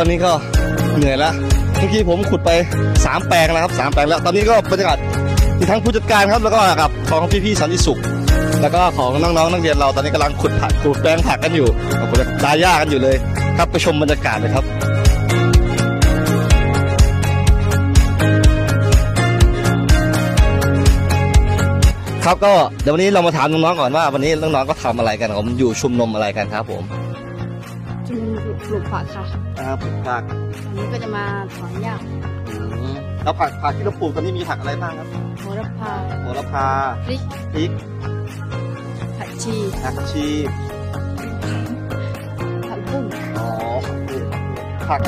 อนนี้ก็เหนื่อยแล้วเมื่อกี้ผมขุดไปสามแปลงแล้วครับสามแปลงแล้ว ตอนนี้ก็บรรยากาศมีทั้งผู้จัดการครับแล้วก็กับของพี่ๆสันติสุข แล้วก็ของน้องๆนักเรียนเราตอนนี้กำลังขุดผักขุดแปลงผักกันอยู่ขุดดาหญ้ากันอยู่เลย ครับไปชมบรรยากาศเลยครับครับก็เดี๋ยววันนี้เรามาถามน้องๆก่อนว่าวันนี้น้องๆก็ทำอะไรกันผมอยู่ชุมนุมอะไรกันครับผมชุมนุม ปลูกปลูกผักค่ะครับผักวันนี้ก็จะมาถอนหญ้าแล้วผักผักที่เราปลูกตอนนี้มีผักอะไรบ้างครับโหระพาโหระพาพริกพริกผักชีผักชีผักบุ้งอ๋อผัก